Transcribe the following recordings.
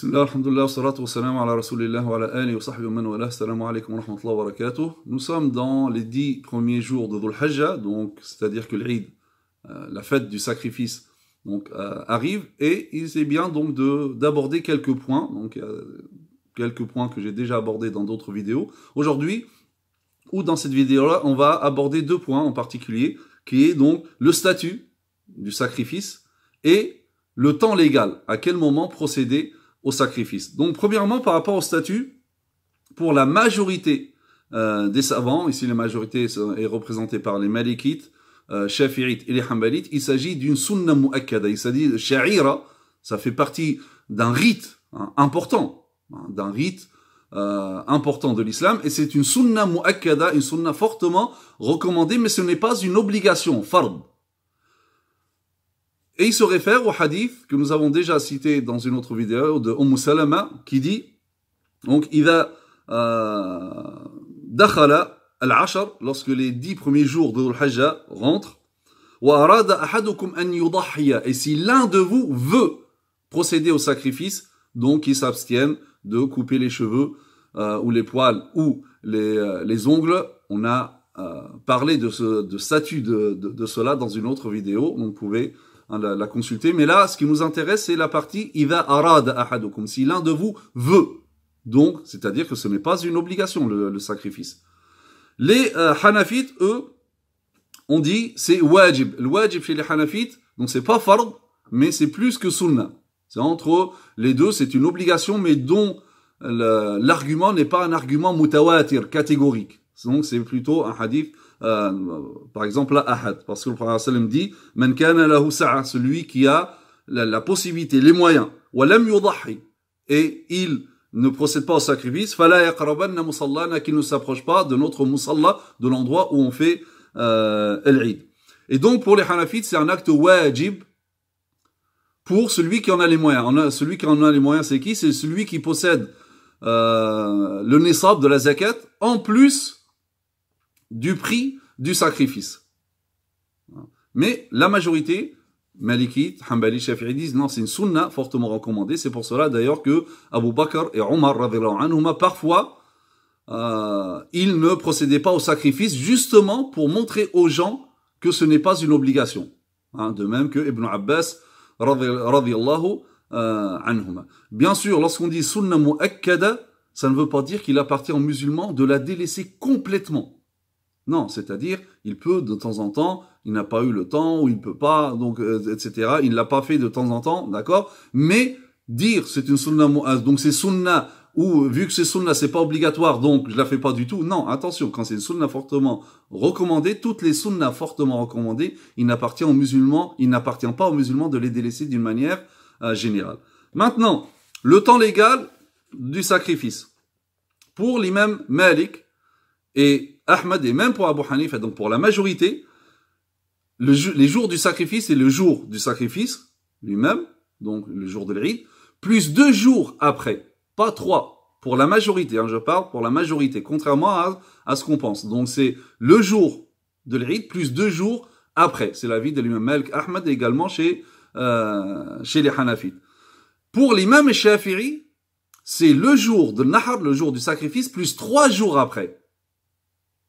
بسم الله الحمد لله والصلاة والسلام على رسول الله وعلى آله وصحبه ومن والاه السلام عليكم ورحمة الله وبركاته Nous sommes dans les dix premiers jours de Dhul Hajjah, donc c'est-à-dire que l'Eid, euh, la fête du sacrifice, donc euh, arrive et il est bien donc de d'aborder quelques points, donc euh, quelques points que j'ai déjà abordés dans d'autres vidéos. Aujourd'hui, ou dans cette vidéo-là, on va aborder deux points en particulier, qui est donc le statut du sacrifice et le temps légal, à quel moment procéder au sacrifice. Donc premièrement, par rapport au statut, pour la majorité euh, des savants, ici la majorité est représentée par les Malikites, euh, Shafi'ites et les Hanbalites, il s'agit d'une sunna mu'akkada, il s'agit sha'ira, ça fait partie d'un rite hein, important, hein, d'un rite euh, important de l'islam, et c'est une sunna mu'akkada, une sunna fortement recommandée, mais ce n'est pas une obligation, fard. Et il se réfère au hadith que nous avons déjà cité dans une autre vidéo de Umm Salama qui dit donc il va dakhala al-ashar lorsque les dix premiers jours de Hajjah rentrent wa ahadukum an et si l'un de vous veut procéder au sacrifice donc il s'abstienne de couper les cheveux euh, ou les poils ou les, euh, les ongles. On a euh, parlé de ce de statut de, de, de, cela dans une autre vidéo. Donc vous pouvez la, la, consulter. Mais là, ce qui nous intéresse, c'est la partie Iva arad ahadukum. Si l'un de vous veut. Donc, c'est-à-dire que ce n'est pas une obligation, le, le sacrifice. Les euh, Hanafites, eux, on dit c'est wajib. Le wajib chez les Hanafites, donc c'est pas fard, mais c'est plus que sunnah. C'est entre les deux, c'est une obligation, mais dont l'argument n'est pas un argument mutawatir, catégorique. Donc c'est plutôt un hadith euh, par exemple, la ahad, parce que le Prophète sallam dit, man kana lahu sa'a, celui qui a la, la possibilité, les moyens, wa lam yudahi, et il ne procède pas au sacrifice, fala yaqrabanna musallana, qui ne s'approche pas de notre musalla, de l'endroit où on fait euh. Et donc, pour les Hanafites, c'est un acte wajib pour celui qui en a les moyens. On a, celui qui en a les moyens, c'est qui? C'est celui qui possède euh, le nisab de la zakat, en plus du prix du sacrifice. Mais la majorité, Malikite, Hanbali, Shafi'i disent non, c'est une sunna fortement recommandée. C'est pour cela d'ailleurs que Abu Bakr et Omar, parfois, euh, ils ne procédaient pas au sacrifice justement pour montrer aux gens que ce n'est pas une obligation. Hein, de même que Ibn Abbas, radiallahu euh, anhuma. Bien sûr, lorsqu'on dit sunna mu'akkada, ça ne veut pas dire qu'il appartient aux musulmans de la délaisser complètement. Non, c'est-à-dire, il peut de temps en temps, il n'a pas eu le temps, ou il peut pas, donc, euh, etc. Il l'a pas fait de temps en temps, d'accord? Mais dire c'est une sunna, donc c'est sunna, ou vu que c'est sunna, c'est pas obligatoire, donc je la fais pas du tout. Non, attention, quand c'est une sunna fortement recommandée, toutes les sunnas fortement recommandées, il n'appartient aux musulmans, il n'appartient pas aux musulmans de les délaisser d'une manière euh, générale. Maintenant, le temps légal du sacrifice. Pour l'imam Malik et Ahmad et même pour Abu Hanifa, donc pour la majorité, le, les jours du sacrifice et le jour du sacrifice lui-même, donc le jour de l'Eid, plus deux jours après, pas trois. Pour la majorité, hein, je parle pour la majorité, contrairement à, à ce qu'on pense. Donc c'est le jour de l'Eid plus deux jours après. C'est l'avis de l'imam Malik Ahmad également chez, euh, chez les Hanafites. Pour l'imam Shafi'i, c'est le jour de Nahar, le jour du sacrifice, plus trois jours après.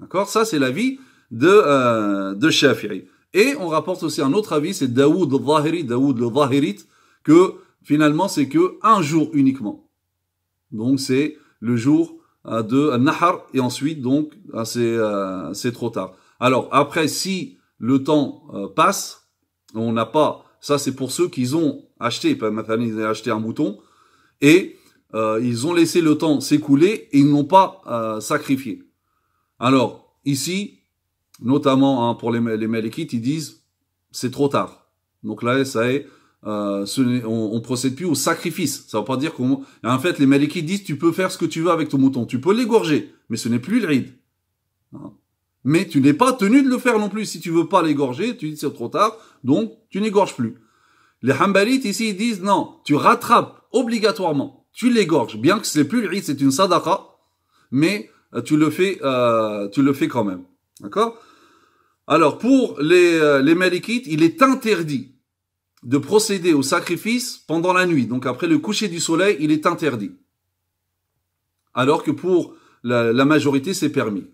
D'accord? Ça, c'est l'avis de, euh, de Shafi'i. Et on rapporte aussi un autre avis, c'est Daoud al-Zahiri, Daoud le Zahirit, que finalement, c'est que un jour uniquement. Donc, c'est le jour euh, de Nahar, et ensuite, donc, euh, c'est euh, c'est trop tard. Alors, après, si le temps passe, on n'a pas... Ça, c'est pour ceux qui ont acheté, maintenant, ils ont acheté un mouton, et ils ont laissé le temps s'écouler, et ils n'ont pas sacrifié. Alors, ici, notamment hein, pour les, les Malikites, ils disent c'est trop tard. Donc là, ça est, euh, ce on, on procède plus au sacrifice. Ça veut pas dire qu'on. En fait, les Malikites disent tu peux faire ce que tu veux avec ton mouton. Tu peux l'égorger, mais ce n'est plus le ride. Hein. Mais tu n'es pas tenu de le faire non plus. Si tu veux pas l'égorger, tu dis c'est trop tard, donc tu n'égorges plus. Les Hanbalites ici ils disent non, tu rattrapes obligatoirement, tu l'égorges, bien que ce n'est plus le ride, c'est une sadaqa, mais tu le fais, euh, tu le fais quand même. D'accord? Alors, pour les, euh, les Malikites, il est interdit de procéder au sacrifice pendant la nuit. Donc après le coucher du soleil, il est interdit. Alors que pour la, majorité, c'est permis.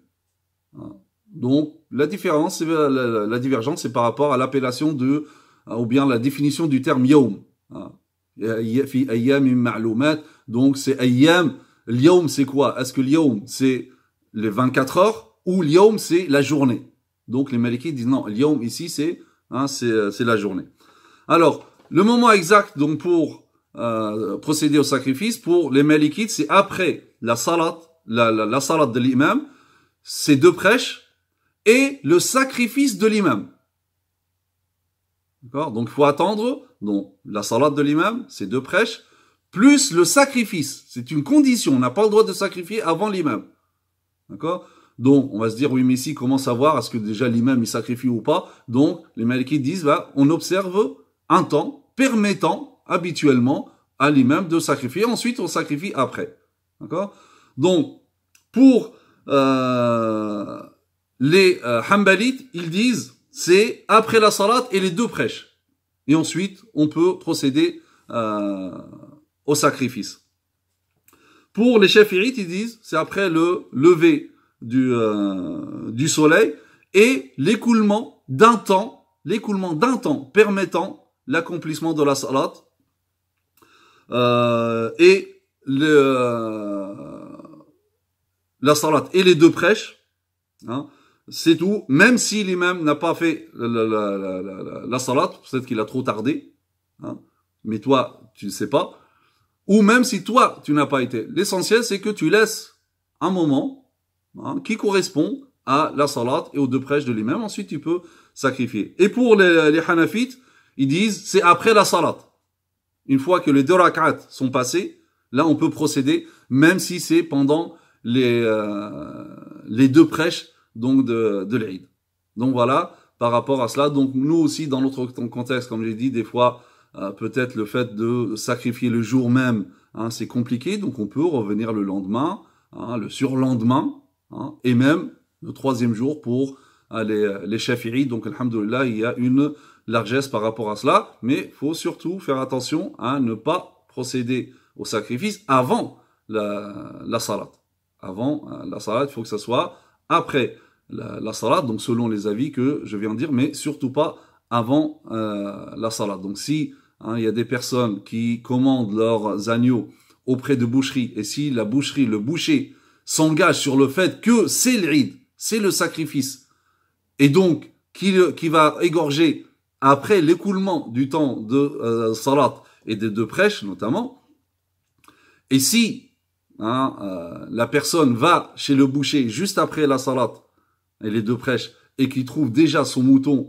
Donc la différence, la, la, divergence, c'est par rapport à l'appellation de, ou bien la définition du terme yawm. Donc c'est ayyam. L'yawm, c'est quoi? Est-ce que l'yawm, c'est les 24 heures ou l'yawm, c'est la journée? Donc les malikis disent non, l'yawm ici, c'est hein, c'est la journée. Alors, le moment exact donc pour euh, procéder au sacrifice, pour les malikites, c'est après la salat, la, la, la de l'imam, c'est deux prêches, et le sacrifice de l'imam. D'accord? Donc il faut attendre donc, la salat de l'imam, c'est deux prêches, plus le sacrifice. C'est une condition, on n'a pas le droit de sacrifier avant l'imam. D'accord? Donc, on va se dire, oui, mais ici, comment savoir est-ce que déjà l'imam il sacrifie ou pas? Donc, les malikites disent, bah, on observe un temps permettant habituellement à l'imam de sacrifier. Ensuite, on sacrifie après. D'accord? Donc, pour euh, les euh, ils disent c'est après la salat et les deux prêches. Et ensuite, on peut procéder euh, au sacrifice. Pour les Shafi'ites, ils disent c'est après le lever du, euh, du soleil et l'écoulement d'un temps, l'écoulement d'un temps permettant l'accomplissement de la salat euh, et euh, la salat et les deux prêches, hein, c'est tout. Même si l'imam n'a pas fait la, la salat, peut-être qu'il a trop tardé, hein, mais toi, tu ne sais pas. Ou même si toi, tu n'as pas été. L'essentiel, c'est que tu laisses un moment hein, qui correspond à la salat et aux deux prêches de l'imam. Ensuite, tu peux sacrifier. Et pour les, les Hanafites, ils disent c'est après la salat. Une fois que les deux rak'at sont passés, là on peut procéder, même si c'est pendant les, euh, les deux prêches donc de, de l'Eid. Donc voilà, par rapport à cela. Donc nous aussi, dans notre contexte, comme j'ai dit, des fois, peut-être le fait de sacrifier le jour même, hein, c'est compliqué, donc on peut revenir le lendemain, hein, le surlendemain, hein, et même le troisième jour pour euh, les, les shafi'is. Donc, alhamdoulilah, il y a une largesse par rapport à cela, mais il faut surtout faire attention à ne pas procéder au sacrifice avant la, la salat. Avant euh, la salat, il faut que ça soit après la, la salat, donc selon les avis que je viens de dire, mais surtout pas avant euh, la salat. Donc si hein, il y a des personnes qui commandent leurs agneaux auprès de boucheries, et si la boucherie, le boucher, s'engage sur le fait que c'est l'Eid, c'est le sacrifice, et donc qui, qui va égorger après l'écoulement du temps de euh, salat et des deux prêches notamment, et si hein, euh, la personne va chez le boucher juste après la salat et les deux prêches et qui trouve déjà son mouton